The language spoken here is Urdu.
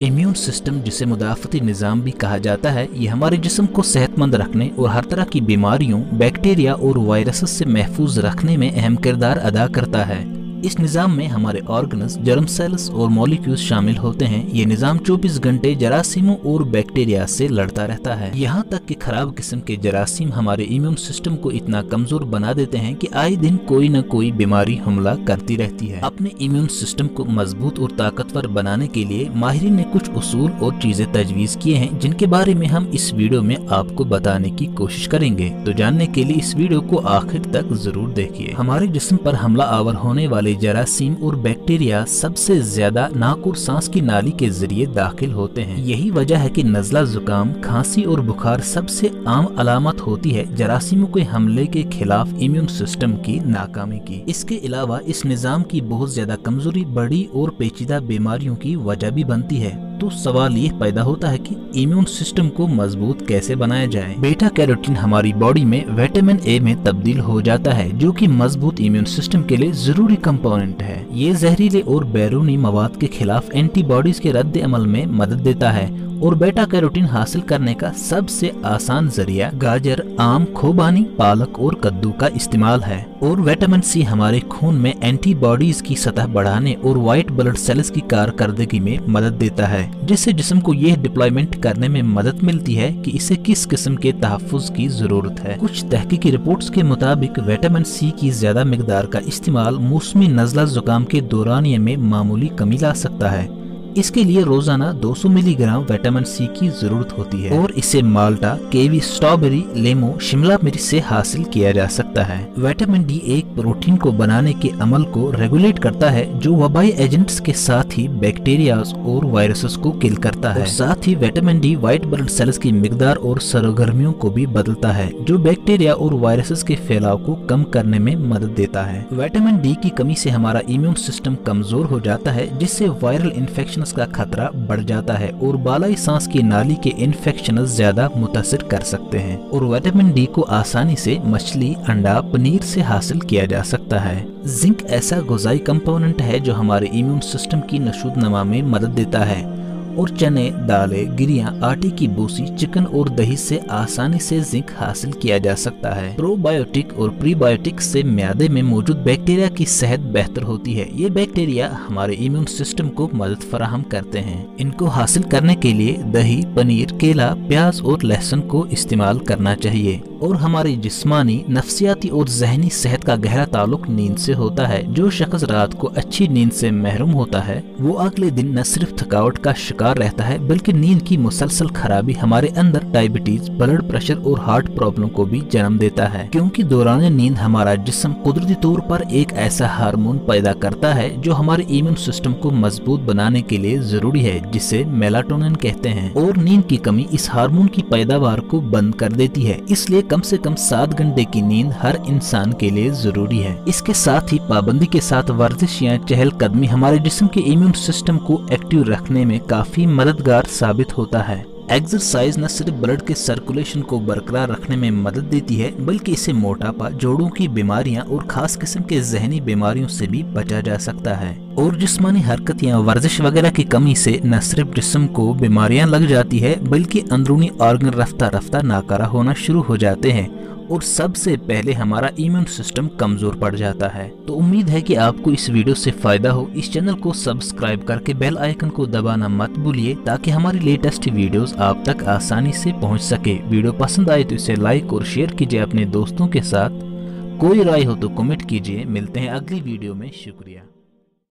امیون سسٹم جسے مدافعتی نظام بھی کہا جاتا ہے، یہ ہمارے جسم کو صحت مند رکھنے اور ہر طرح کی بیماریوں بیکٹیریا اور وائرسز سے محفوظ رکھنے میں اہم کردار ادا کرتا ہے۔ اس نظام میں ہمارے آرگنز جرم سیلز اور مولیکیوز شامل ہوتے ہیں۔ یہ نظام چوبیس گھنٹے جراثیموں اور بیکٹیریا سے لڑتا رہتا ہے۔ یہاں تک کہ خراب قسم کے جراثیم ہمارے امیون سسٹم کو اتنا کمزور بنا دیتے ہیں کہ آئے دن کوئی نہ کوئی بیماری حملہ کرتی رہتی ہے۔ اپنے امیون سسٹم کو مضبوط اور طاقتور بنانے کے لیے ماہرین نے کچھ اصول اور چیزیں تجویز کیے ہیں، جن کے بارے میں ہم اس ویڈیو میں آپ کو بتانے کی کوشش کریں گے۔ تو جاننے کے لیے اس ویڈیو کو آخر تک ضرور دیکھیے۔ ہمارے جسم پر حملہ آور ہونے والے والے جراثیم اور بیکٹیریا سب سے زیادہ ناک اور سانس کی نالی کے ذریعے داخل ہوتے ہیں۔ یہی وجہ ہے کہ نزلہ زکام، کھانسی اور بخار سب سے عام علامت ہوتی ہے جراثیموں کے حملے کے خلاف امیون سسٹم کی ناکامی کی۔ اس کے علاوہ اس نظام کی بہت زیادہ کمزوری، بڑی اور پیچیدہ بیماریوں کی وجہ بھی بنتی ہے۔ تو سوال یہ پیدا ہوتا ہے کہ امیون سسٹم کو مضبوط کیسے بنایا جائے؟ بیٹا کیروٹین ہماری باڈی میں ویٹامن اے میں تبدیل ہو جاتا ہے، جو کہ مضبوط امیون سسٹم کے لیے ضروری کمپوننٹ ہے۔ یہ زہریلے اور بیرونی مواد کے خلاف اینٹی باڈیز کے رد عمل میں مدد دیتا ہے۔ اور بیٹا کیروٹین حاصل کرنے کا سب سے آسان ذریعہ گاجر، آم، کھوبانی، پالک اور کدو کا استعمال ہے۔ اور ویٹامن سی ہمارے خون میں اینٹی باڈیز کی سطح بڑھانے اور وائٹ بلڈ سیلز کی کارکردگی میں مدد دیتا ہے، جس سے جسم کو یہ ڈپلائمنٹ کرنے میں مدد ملتی ہے کہ اسے کس قسم کے تحفظ کی ضرورت ہے۔ کچھ تحقیقی رپورٹس کے مطابق ویٹامن سی کی زیادہ مقدار کا استعمال موسمی نزلہ زکام کے دورانیے میں معمولی کمی لا سکتا ہے۔ اس کے لیے روزانہ دو سو ملی گرام ویٹامن سی کی ضرورت ہوتی ہے اور اسے مالٹا، کیوی سٹاوبری لیمو، شملہ مرچ سے حاصل کیا جا سکتا ہے۔ ویٹامن ڈی ایک پروٹین کو بنانے کے عمل کو ریگولیٹ کرتا ہے جو وبائی ایجنٹس کے ساتھ ہی بیکٹیریاز اور وائرسز کو کل کرتا ہے۔ ساتھ ہی vitamin D white blood cells کی مقدار اور سرگرمیوں کو بھی بدلتا ہے، جو بیکٹیریا اور وائرسز کے پھیلاؤ کو کم کرنے میں مدد دیتا ہے۔ ویٹامن ڈی کی کمی سے ہمارا امیون سسٹم کمزور ہو جاتا ہے، جس سے وائرل انفیکشن سانس کا خطرہ بڑھ جاتا ہے اور بالائی سانس کی نالی کے انفیکشنز زیادہ متاثر کر سکتے ہیں اور ویٹیمن ڈی کو آسانی سے مچھلی، انڈا، پنیر سے حاصل کیا جا سکتا ہے۔ زنک ایسا غذائی کمپوننٹ ہے جو ہمارے امیون سسٹم کی نشود نما میں مدد دیتا ہے۔ اور چنے، دالے، گریاں، آٹے کی بوسی، چکن اور دہی سے آسانی سے زنک حاصل کیا جا سکتا ہے۔ پرو بایوٹک اور پری بایوٹک سے میادے میں موجود بیکٹیریا کی صحت بہتر ہوتی ہے۔ یہ بیکٹیریا ہمارے امیون سسٹم کو مدد فراہم کرتے ہیں۔ ان کو حاصل کرنے کے لیے دہی، پنیر، کیلا، پیاز اور لہسن کو استعمال کرنا چاہیے۔ اور ہماری جسمانی، نفسیاتی اور ذہنی صحت کا گہرا تعلق نیند سے ہوتا ہے۔ جو شخص رات کو اچھی نیند سے محروم ہوتا ہے، وہ اگلے دن نہ صرف تھکاوٹ کا شکار برقرار رہتا ہے، بلکہ نیند کی مسلسل خرابی ہمارے اندر ڈائبٹیز بلڈ پریشر اور ہارٹ پرابلم کو بھی جنم دیتا ہے۔ کیونکہ دوران نیند ہمارا جسم قدرتی طور پر ایک ایسا ہارمون پیدا کرتا ہے جو ہمارے امیون سسٹم کو مضبوط بنانے کے لیے ضروری ہے، جسے میلاٹونن کہتے ہیں۔ اور نیند کی کمی اس ہارمون کی پیداوار کو بند کر دیتی ہے۔ اس لیے کم سے کم سات گھنٹے کی نیند ہر انسان کے لیے ضروری ہے۔ اس کے ساتھ ہی پابندی کے ساتھ ورزش یا چہل قدمی ہمارے جسم کے امیون سسٹم کو ایکٹیو رکھنے میں کافی کافی مددگار ثابت ہوتا ہے۔ ایکزرسائز نہ صرف بلڈ کے سرکولیشن کو برقرار رکھنے میں مدد دیتی ہے، بلکہ اسے موٹاپا، جوڑوں کی بیماریاں اور خاص قسم کے ذہنی بیماریوں سے بھی بچا جا سکتا ہے۔ اور جسمانی حرکت یا ورزش وغیرہ کی کمی سے نہ صرف جسم کو بیماریاں لگ جاتی ہے بلکہ اندرونی آرگن رفتہ رفتہ ناکارہ ہونا شروع ہو جاتے ہیں۔ اور سب سے پہلے ہمارا ایمیون سسٹم کمزور پڑ جاتا ہے۔ تو امید ہے کہ آپ کو اس ویڈیو سے فائدہ ہو۔ اس چینل کو سبسکرائب کر کے بیل آئیکن کو دبانا مت بولیے تاکہ ہماری لیٹسٹ ویڈیوز آپ تک آسانی سے پہنچ سکے۔ ویڈیو پسند آئے تو اسے لائک اور شیئر کیجیے اپنے دوستوں کے ساتھ۔ کوئی رائے ہو تو کمنٹ کیجیے۔ ملتے ہیں اگلی ویڈیو میں۔ شکریہ۔